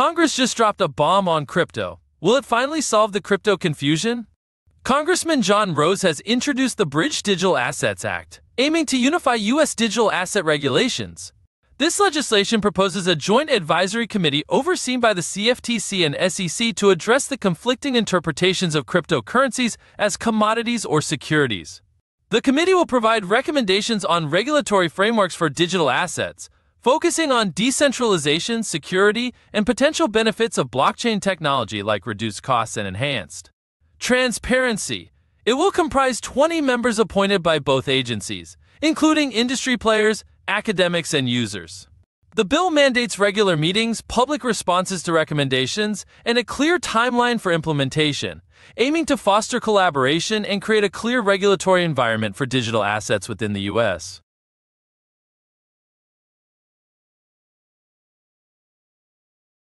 Congress just dropped a bomb on crypto. Will it finally solve the crypto confusion? Congressman John Rose has introduced the Bridge Digital Assets Act, aiming to unify U.S. digital asset regulations. This legislation proposes a joint advisory committee overseen by the CFTC and SEC to address the conflicting interpretations of cryptocurrencies as commodities or securities. The committee will provide recommendations on regulatory frameworks for digital assets, focusing on decentralization, security, and potential benefits of blockchain technology like reduced costs and enhanced transparency. It will comprise 20 members appointed by both agencies, including industry players, academics, and users. The bill mandates regular meetings, public responses to recommendations, and a clear timeline for implementation, aiming to foster collaboration and create a clear regulatory environment for digital assets within the U.S.